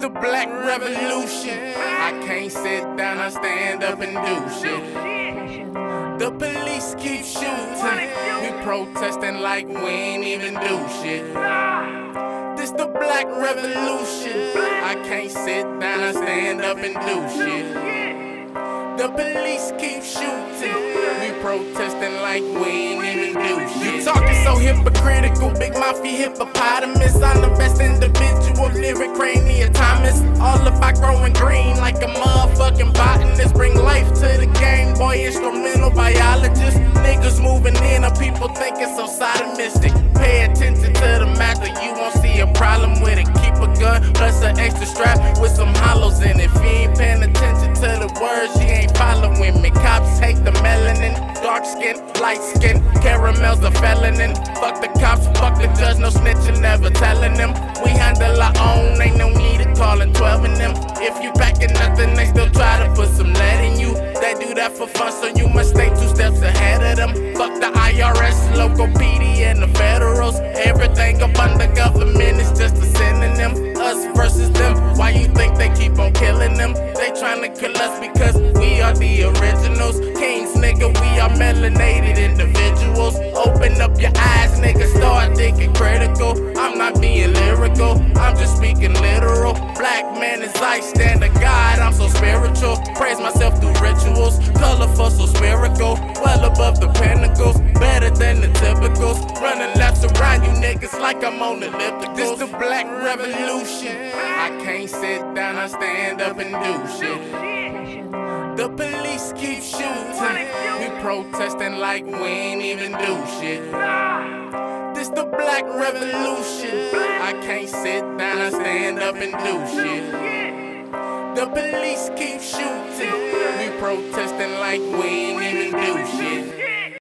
the black revolution. I can't sit down, I stand up and do shit. The police keep shooting. We protesting like we ain't even do shit. This the black revolution. I can't sit down, I stand up and do shit. The police keep shooting. We protesting like we hypocritical, big mafia hippopotamus. I'm the best individual, lyric cranial Thomas. All about growing green like a motherfucking botanist. Bring life to the game, boy, instrumental biologist. Niggas moving in, or people thinking so sodomistic. Pay attention to the matter, you won't see a problem with it. Keep a gun, plus an extra strap with some hollows in it. If a felony. Fuck the cops, fuck the judge, no snitching, never telling them. We handle our own, ain't no need of calling 12 in them. If you packing nothing, they still try to put some lead in you. They do that for fun, so you must stay two steps ahead of them. Fuck the IRS, local PD, and the federals. Everything up under government is just a synonym. Us versus them. Why you think they keep on killing them? They tryna kill us because we are the originals. Kings, nigga, we are melanated individuals. I'm just speaking literal. Black man is I stand a God, I'm so spiritual. Praise myself through rituals, colorful, so spherical. Well above the pinnacles, better than the typicals. Running laps around you niggas like I'm on ellipticals. This the black revolution. I can't sit down, I stand up and do shit. The police keep shooting. We protesting like we ain't even do shit. This the black revolution. I can't sit down, I stand up and do shit. The police keep shooting. We protesting like we ain't even do shit.